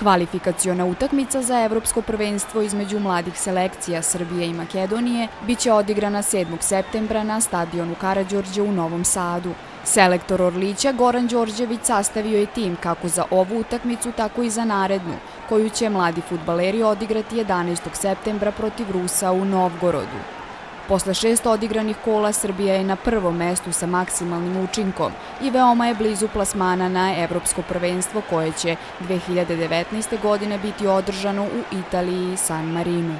Kvalifikaciona utakmica za Evropsko prvenstvo između mladih selekcija Srbije i Makedonije biće odigrana 7. septembra na stadionu Karadžorđe u Novom Sadu. Selektor Orlića Goran Đorđević sastavio je tim kako za ovu utakmicu, tako i za narednu, koju će mladi futbaleri odigrati 11. septembra protiv Rusa u Novgorodu. Posle šest odigranih kola Srbija je na prvom mestu sa maksimalnim učinkom i veoma je blizu plasmana na Evropsko prvenstvo koje će 2019. godine biti održano u Italiji i San Marinu.